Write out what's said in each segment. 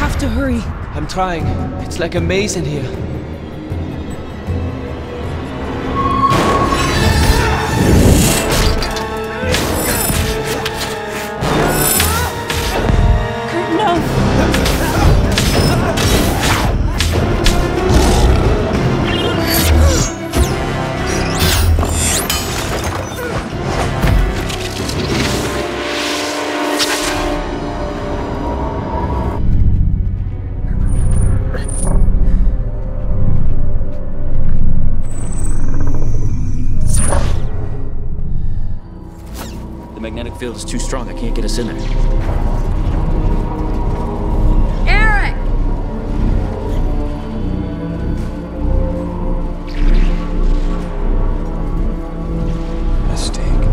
have to hurry. I'm trying. It's like a maze in here. The magnetic field is too strong. I can't get us in there. Erik! Mystique.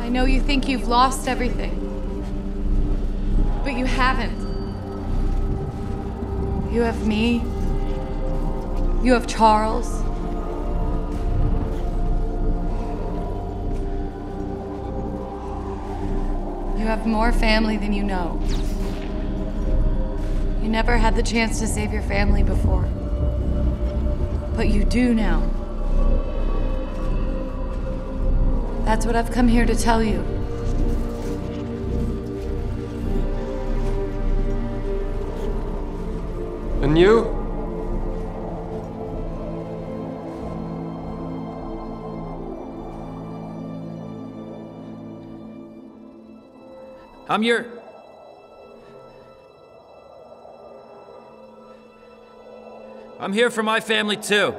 I know you think you've lost everything, but you haven't. You have me. You have Charles. You have more family than you know. You never had the chance to save your family before. But you do now. That's what I've come here to tell you. And you? I'm your. I'm here for my family too.